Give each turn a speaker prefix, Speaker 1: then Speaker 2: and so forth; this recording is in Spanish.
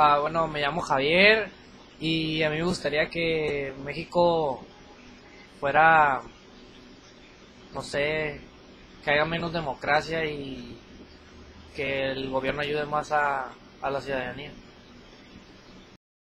Speaker 1: Ah, bueno, me llamo Javier y a mí me gustaría que México fuera, no sé, que haya menos democracia y que el gobierno ayude más a, a la ciudadanía.